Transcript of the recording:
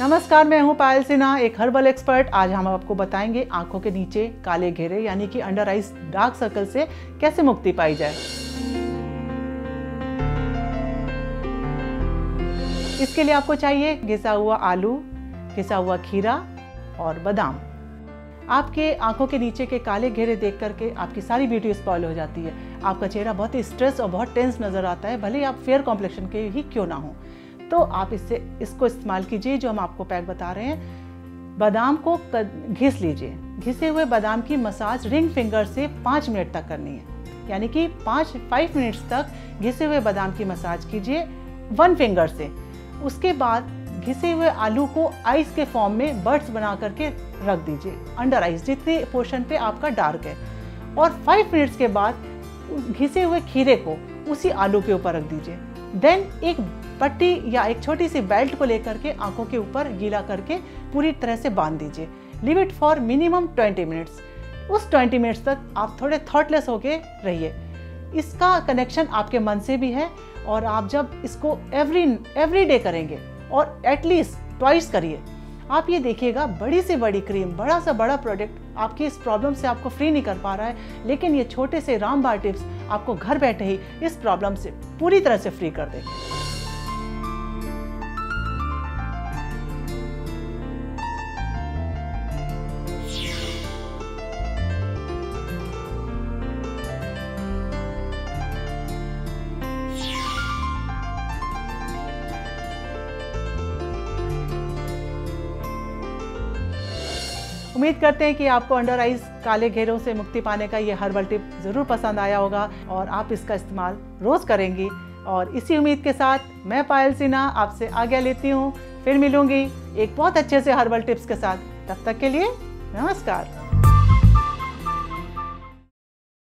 नमस्कार, मैं हूँ पायल सिन्हा, एक हर्बल एक्सपर्ट आज हम आपको बताएँगे आँखों के नीचे काले घेरे, यानी कि अंडर आइज़ डार्क सर्कल से कैसे मुक्ति पाई जाए। इसके लिए आपको चाहिए घिसा हुआ आलू, घिसा हुआ खीरा और बादाम। आपके आँखों के नीचे के काले घेरे देख करके आपकी सारी ब्यूटी स्पॉइल हो जाती है। आपका चेहरा बहुत ही स्ट्रेस और बहुत टेंस नज़र आता है, भले ही आप फेयर कॉम्प्लेक्शन के ही क्यों ना हो। तो आप इससे, इसको इस्तेमाल कीजिए जो हम आपको पैक बता रहे हैं। बादाम को घिस लीजिए। घिसे हुए बादाम की मसाज रिंग फिंगर से पाँच मिनट तक करनी है। यानी कि पाँच, फाइव मिनट्स तक घिसे हुए बादाम की मसाज कीजिए वन फिंगर से। उसके बाद घिसे हुए आलू को आइस के फॉर्म में बर्ड्स बना करके रख दीजिए। अंडर आइस, जितने पोर्शन पे आपका डार्क है। और फाइव मिनट्स के बाद घिसे हुए खीरे को उसी आलू के ऊपर रख दीजिए। देन एक पट्टी या एक छोटी सी बेल्ट को लेकर के आँखों के ऊपर गीला करके पूरी तरह से बाँध दीजिए। Leave it for minimum 20 minutes उस 20 मिनट्स तक आप थोड़े थॉटलेस होके रहिए। इसका कनेक्शन आपके मन से भी है और आप जब इसको एवरी एवरी डे करेंगे और एटलीस्ट ट्वाइस करिए, आप ये देखिएगा बड़ी से बड़ी क्रीम बड़ा सा बड़ा प्रोडक्ट आपकी इस प्रॉब्लम से आपको फ्री नहीं कर पा रहा है। लेकिन ये छोटे से रामबार टिप्स आपको घर बैठे ही इस प्रॉब्लम से पूरी तरह से फ्री कर देंगे उम्मीद करते हैं कि आपको अंडर आइज़ काले घेरों से मुक्ति पाने का ये हर्बल टिप ज़रूर पसंद आया होगा और आप इसका इस्तेमाल रोज़ करेंगी। और इसी उम्मीद के साथ मैं पायल सिन्हा आपसे आज्ञा लेती हूँ। फिर मिलूँगी एक बहुत अच्छे से हर्बल टिप्स के साथ। तब तक के लिए नमस्कार।